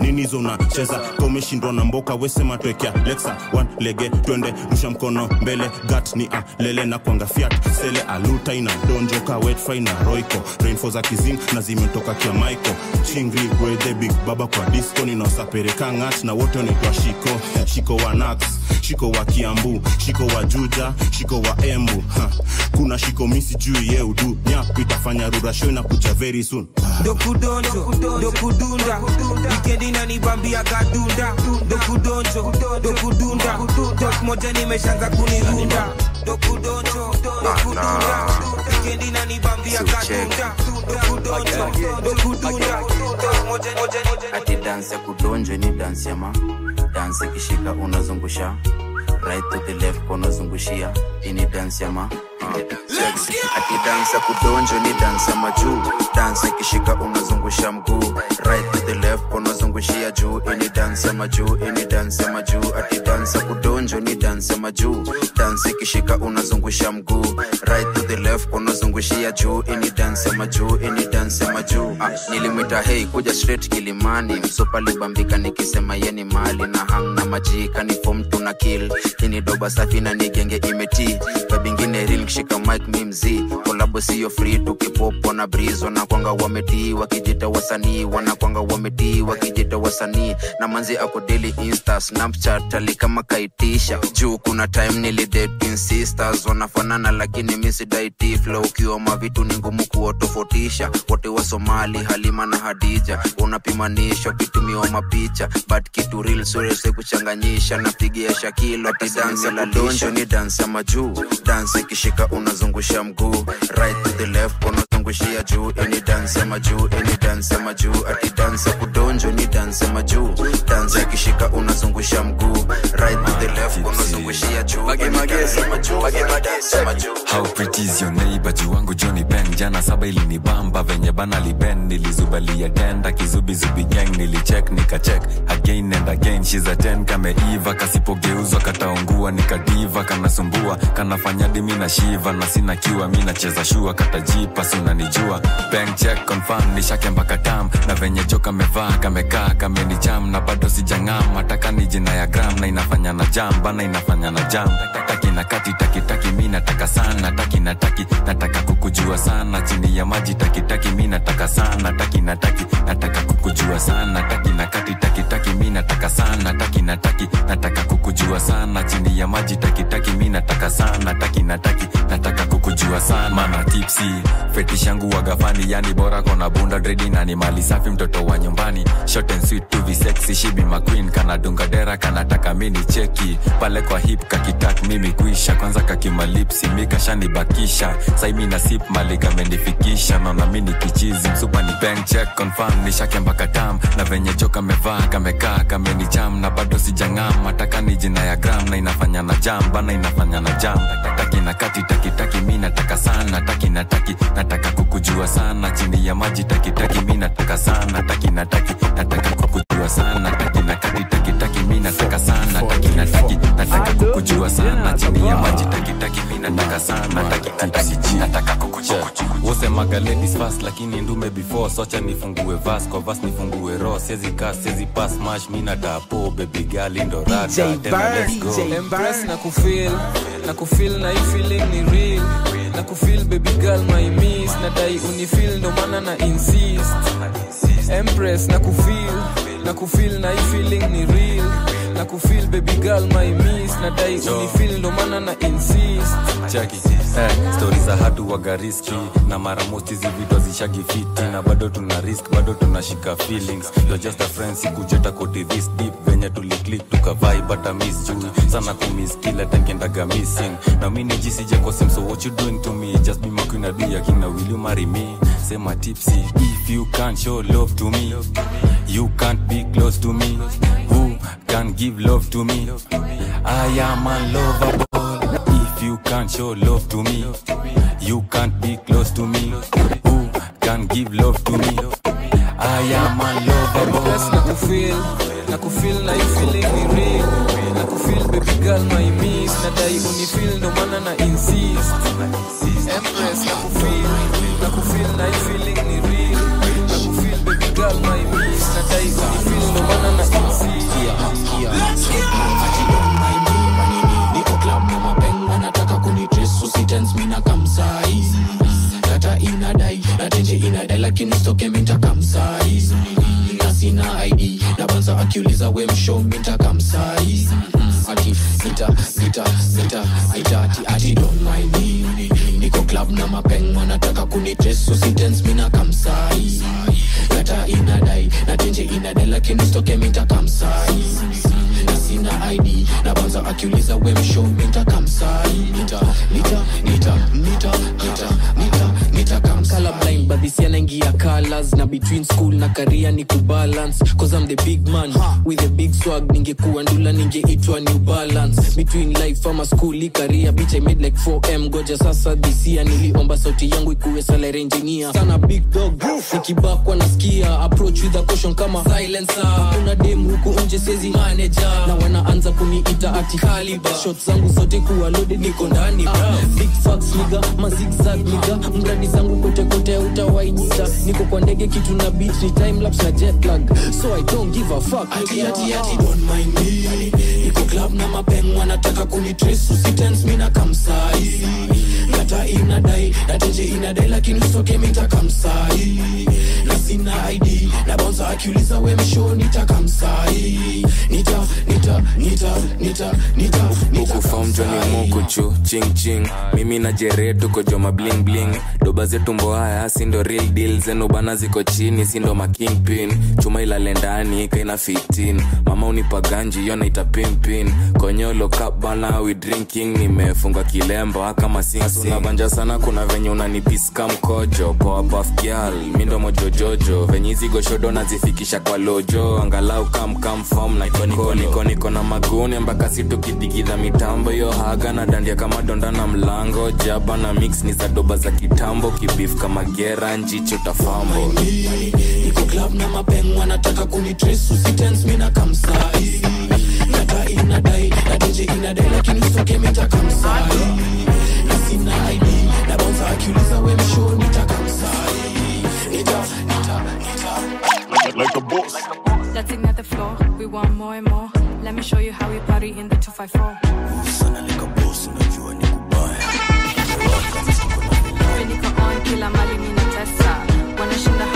nini hizo unacheza ka umeshindwa na mboka wesema twekea lexa. One lege twende rusha mkono mbele. Gat ni alele na kwanga fiat. Sele aluta ina donjoka wetfry na roiko rainfo za kizing na zimetoka kia maiko chingri gwedhe big baba kwa disco. Ninaosapereka ngat na wote wanaitwa shiko. Shiko wa nax shiko wa kiambu shiko wa juja shiko wa embu. Ha. kuna shiko misi juu ye udu. Nyap itafanya rurasho inakuja very soon.
Dokudonjo dokudunda wikendi nanibambia gadunda dokudonjo dokudunda tok moja nimeshaanza kunirunda. Dokudonjo dokudunda wikendi dokudonjo dokudunda tok moja
ati dansi ya kudonjwa ni dansi ya ma. Dansi kishika unazungusha. Right to the left unazungushia. Ini dansi ya ma ati kudonjo ni dansa majuu. Dansa ikishika unazungusha mguu. Right to the left unazungushia juu. Ini dansa majuu ini dansa majuu. Akidansa kudonjo ni dansa majuu. Dansa ikishika unazungusha mguu. Right to the left unazungushia juu. Ini dansa majuu ini dansa majuu. Ah, nilimwita hei kuja straight kilimani. Msopa libambika nikisema yeni mali na hang na majika. Ni fom tuna kill. Ini doba safi na nigenge imetii babingine ril kishika mike mimzi kolabo siyo free tukipopo na breeze kwanga wametii wakijita wasanii wanakwanga wametii wakijita wasanii. Na manzi ako daily insta snapchat alikama kaitisha. Juu kuna time nilidating sisters wanafanana lakini misidaiti flow. Ukiwa mavitu ni ngumu kuwatofautisha. Wote wa somali halima na hadija unapimanisha ukitumiwa mapicha. But kitu real surese kuchanganyisha. Napigia shakilo ati dansi la donjo ni dansa majuu dansa ikishika unazungusha mguu. Right to the left unazungushia juu. Ini dansa majuu ini dansa majuu ati dansa kudonjo ni dansa majuu dansa akishika unazungusha mguu. Right to the left unazungushia juu.
How pretty is your neighbor? Juu wangu Johnny Ben. Jana saba ilinibamba venye bana liben nilizubalia tenda kizubizubi gang. Nilicheck nikacheck. Again and again she's a 10 kameiva kasipogeuzwa kataungua nikadiva kanasumbua. Kanafanya dimi na shiva na sina kiwa mi nacheza shua katajipa si unanijua bank check confirm nishake mpaka tam. Na venye joka mevaa kamekaa kamenicham na bado sijang'am hataka ni jina ya gram. Na inafanya na jam bana inafanya na jam. Taki na kati takitaki taki mi nataka sana. Taki na taki nataka kukujua sana. Chini ya maji takitaki taki mi nataka sana. Taki na taki nataka kukujua sana. Taki na kati takitaki taki mi nataka sana. Taki na taki nataka kukujua sana. Chini ya maji takitaki taki mi nataka sana. Taki na taki kukujua sana mana tipsi fetish yangu wagafani yani bora kona bunda dredi na ni mali safi. Mtoto wa nyumbani short and sweet to be sexy. Shibi mcqueen kana dunga dera kanataka mini cheki. Pale kwa hip kakitak mimi kuisha. Kwanza kakimalipsi mikashanibakisha saimi na sip mali kamenifikisha naona mini kichizi msupa ni bank check confirm nishake mpaka tam na venye jo kamevaa kamekaa kamenicham na bado sijang'am hataka ni jina ya gram. Na inafanya na jam bana inafanya na jam. Taki na kati takitaki taki mi nataka sana taki na taki. Nataka kukujua sana chini ya maji taki taki. Mi nataka sana taki na taki. Nataka kukujua sana taki na kati taki taki mi nataka sana. Taki na taki nataka kukujua sana. Chini ya maji taki taki mi nataka sana. Taki na taki nataka kukujua. Usemaga ladies first lakini ndume before. Socha nifungue vas kwa vas nifungue ro sezi kas sezi pas mash mi natapo baby girl ndo rada tena let's go.
Embrace na kufeel na kufeel na hii feeling ni real. Na kufeel baby girl my miss. Na dai unifeel ndo maana na insist. Empress na kufeel na kufeel na hii feeling ni real. Na kufeel baby girl my miss na dai unifeel ndo maana na insist.
Chaki eh, stori za hatu wagariski na mara most hizi vitu zishagi fiti. Na bado tuna risk bado tunashika feelings. You're just a friend sikujeta koti this deep. Venye tuliclik tukavai I miss juu sana kumiss kila tankendaga missing. Na mi nijisije kwa sim so what you doing to me? Just be my queen abi ya king na will you marry me? Sema tipsy if you can't show love to me you can't be close to me can give love to me. I am unlovable if you can't show love to me you can't be close to me. Who can give love to me? I am unlovable.
Empress na kufeel na kufeel na hii feeling ni real. Na kufeel baby girl my miss. Na dai unifeel ndo maana na insist. Empress na kufeel na kufeel na hii feeling ni
kunitres mina kamsai data inadai na inadai lakini stoke minta kamsai na sina id na banza akiuliza we msho minta kamsai ati nita nita nita aita ati ati don't mind me niko club na mapeng wanataka kunitesu si dance mina kamsai yata inadai na tenje inadai lakini stoke minta kamsai na sina id na banza akiuliza wemshow minta kamsai nita nita nita nita nita nita nita
colorblind but this yanaingia colors. Na between school na career ni kubalance cause I'm the big man with a big swag. Ningekuwa ndula ningeitwa new balance. Between life ama school i career bitch I made like 4m goja sasa this year niliomba sauti yangu ikuwe salary engineer. Sana big dog nikibakwa nasikia. Approach with a caution kama silencer. Kuna dem huku nje sezi manager. Na wanaanza kuniita ati caliber. Shots zangu zote kuwa loaded niko ndani big facts niga mazigzag nigga. Mradi zangu kote kote utawaigiza niko kwa ndege kitu na beat ni time lapse na jet lag. So I don't give a fuck.
Ati ati ati don't mind me. Niko club na mapeng wanataka kunitres usitens mina kamsai nata inadai nateje inadai lakini usoke minta kamsai na sina id na bonza akiuliza we msho nita kamsai nita nita nita nita nita nita
ukufamjoni mukuchu ching ching. Mimi na jere tuko joma bling bling. Doba zetu mboaya sindo real deal. Zenu bana ziko chini sindo makingpin chuma ilale ndani kaina 15 mama unipa ganji yo naita pimpin. Konyolo cup bana we drinking. Nimefunga kilemba kama sinabanja sana kuna venye unanipiska mkojo. Poa buff girl. Mindo mojojojo venye hizi goshodo nazifikisha kwa lojo. Angalau kamkamfom na niko niko. Niko na maguni mpaka situkidigidha mitambo. Yo haga na dandia kama donda na mlango. Jaba na mix ni za doba za kitambo. Kibif kama gera njicho tafambo.
Niko club na mapeng wanataka kamsai nadai inadai na tenje inadai lakini kamsai na sina id na bonza akiuliza we mshoni nita nita
like a boss.
Let's ignite the floor. We want more and more. Let me show you how we party in the 254. Niko on kila mali ninatesa. Wanashinda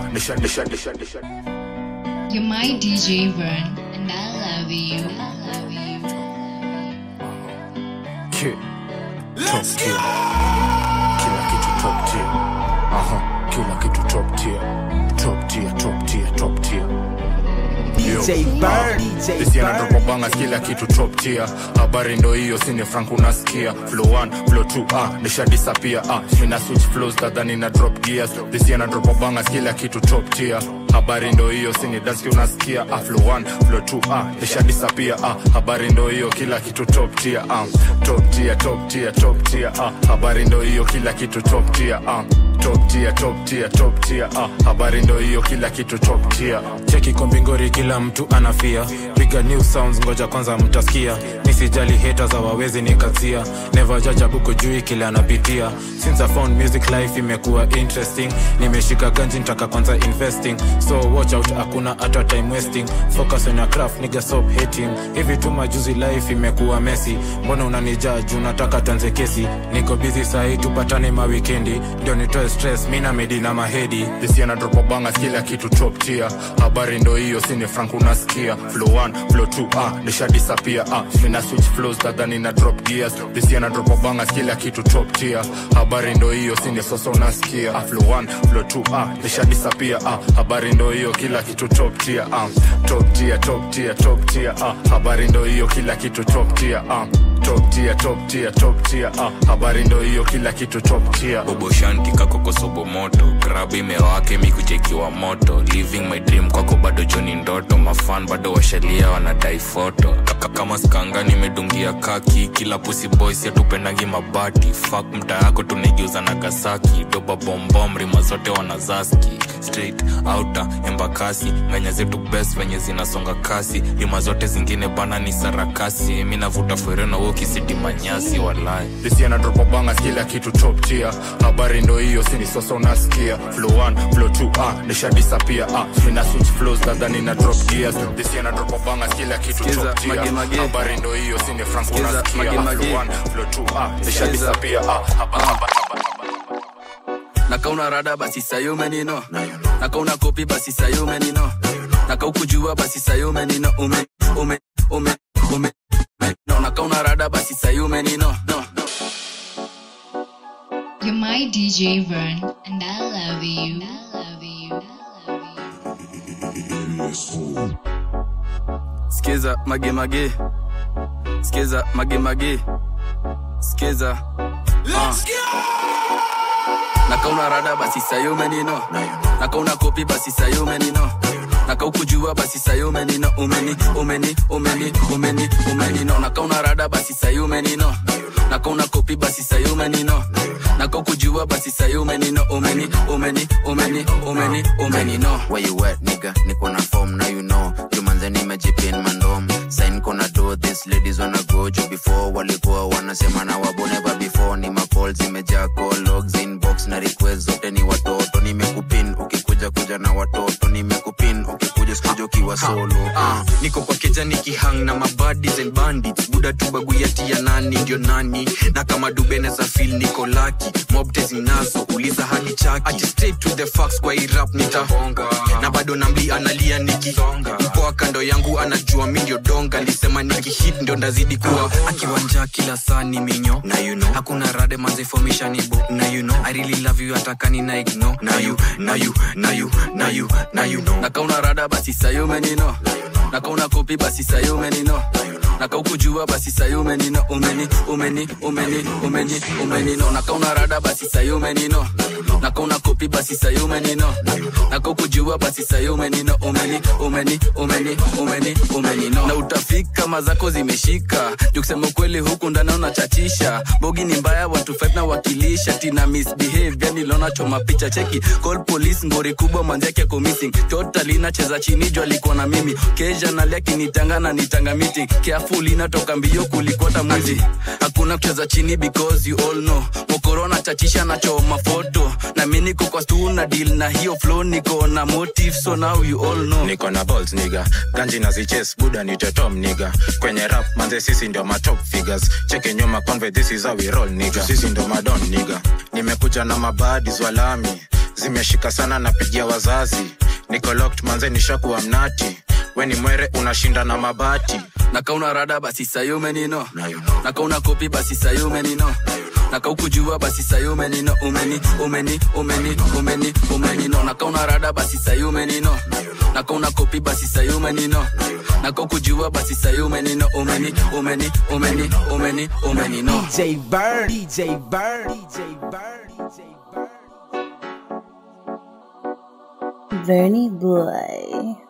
flow 2 nisha nisha nisha nisha
You're my DJ Vern, and I love you.
Ki- top tier uh-huh. kila kitu top tier. Aha kila kitu top tier. Top tier top tier top tier
DJ Bird, DJ Bird.
banga kila kitu top tier. Habari ndo hiyo sini frank unasikia. Flow 1 flow 2 ah nisha disappear ah. Mina switch flows tadhani na drop gears. This year na drop banga kila kitu top tier habari ndo hiyo sini daski unasikia ah flow 1 flow 2 ah nisha disappear ah. Habari ndo hiyo kila kitu top tier ah. Top tier top tier top tier ah. Habari ndo hiyo kila kitu top tier ah. Top tier top tier top tier ah. Habari ndo hiyo kila kitu top tier
cheki kombingori kila mtu anafia. Piga new sounds ngoja kwanza mtasikia. Nisijali haters hawawezi nikatia. Never judge a book jui kile anapitia. Since I found music life imekuwa interesting. Nimeshika ganji nitaka kwanza investing so watch out hakuna hata time wasting. Focus on your craft nigga stop hating. Hivi tu majuzi life imekuwa messy. Mbona unanijaa juu nataka tanze kesi? Niko busy sahi tupatane mawikendi ndio nitoe stress mi na medi na mahedi.
Disiana dropobanga kila kitu top tier habari ndo hiyo sini frank unasikia. Flow 1 flow 2 ah nisha disappear ah. Mina switch flows tadhani na drop gears. Disiana dropobanga kila kitu top tier habari ndo hiyo sini sasa unasikia. Ah flow 1 flow 2 ah nisha disappear ah. Habari ndo hiyo kila kitu top tier ah. Top tier top tier top tier ah. Habari ndo hiyo kila kitu top tier ah. Top tier top tier top tier ah. Habari ndo hiyo kila kitu top tier.
Bobo shanti kakokosobo moto. Grab imewake mikuchekiwa moto. Living my dream kwako bado joni ndoto. Mafan bado washalia wanadai foto kaka kama skanga nimedungia kaki. Kila pusi boys yatupendangi mabati. Fak mta yako tunaigiuza nagasaki doba bombom rima zote wanazaski straight outa embakasi nganya zetu bes venye zinasonga kasi. Rima zote zingine bana ni sarakasi. Mi navuta fereno wokisiti manyasi walai
disiana dropobanga kila kitu top tier. Habari ndo hiyo sini sosa unasikia flow 1 flow 2 ah nisha disappear ah. Mina switch flows tadhani na drop gears. Disiana dropobanga kila kitu top
mage.
habari ndo hiyo sini frank
Skiza,
unasikia ah, flow 1 flow 2 ah nisha
Skiza.
disappear ah. Haba haba
nakauna rada basi sayumenino nakauna kopi basi sayumenino nakaukujua basi sayumenino ume ume ume ume no nakauna rada basi sayumenino no.
You're my DJ Vern, and I love you.
skiza mage mage. Skiza mage mage. Skiza uh. Nakauna rada basi sayumenino nakauna kopi basi sayumenino nakaukujua basi sayumenino umeni umeni umeni umeni umenino nakauna rada basi sayumenino nakauna kopi basi sayumenino nakaukujua basi sayumenino umeni umeni umeni umeni umenino
Where you at, nigga? Niko na form, now you know. Jumanze nimejipin mandom. Sign kona do this, ladies wanna go juu before. Walikuwa wanasema na wabo never before. Ni macall zimejaa call logs na request zote ni watoto. Nimekupin ukikuja kuja na watoto. Ukiwa solo.
uh, niko kwa keja kihang na mabadis and bandits. Buda tu baguyati ya nani ndio nani? Na kama dubene za fil niko laki mobte zinazo uliza hadi chaki. Ati stay to the facts kwa hii rap nitahonga. Na bado namli analia nikisonga. Mkoa kando yangu anajua mi ndio donga. Lisema nikihit ndio ndazidi kuwa. Akiwanja kila saa ni minyo. Na you know. Hakuna rade bo na you know. I really love you atakani na ignore. Na you na you na you na you na you know.
Nakauna rada basi sayumenino nakauna kopi basi sayumenino nakaukujua basi sayi umenino umeni umeni umeni umeni umenino naka unarada basi sayi umenino nakauna kopi basi sayi umenino nakaukujua basi sayi umenino umeni umeni umeni umeni umenino na utafika mazako zimeshika. Juu kusema ukweli huku ndana unachachisha bogi ni mbaya watu fight na wakilisha. Tina misbehave yani lona choma picha cheki. Call police ngori kubwa manzi yake ko missing. Totally nacheza chini juu alikuwa na mimi. Kesha nalia kinitanga na nitanga meeting careful inatoka mbio kulikota mwizi hakuna kucheza chini because you all know. Mokorona chachisha na choma foto na mi niko kwa stu na deal na hiyo flow niko na motive so now you all know.
Niko na balls niga ganji na ziches buda ni totom niga kwenye rap manze sisi ndio ma top figures. Cheke nyuma conve this is how we roll niga sisi ndio madon niga nimekuja na mabadi zwalami zimeshika sana napigia wazazi niko locked manze nishakuwa mnati. Weni mwere unashinda na mabati.
Nakauna rada basi sayumenino nakauna kopi basi sayumenino nakaukujua basi sayumenino umeni umeni umeni umeni umenino nakauna rada basi sayumenino nakauna kopi basi sayumenino nakaukujua basi sayumenino umeni umeni umeni umeni umenino
DJ Bird, DJ Bird, DJ Bird, DJ Bird.
Vernie Boy.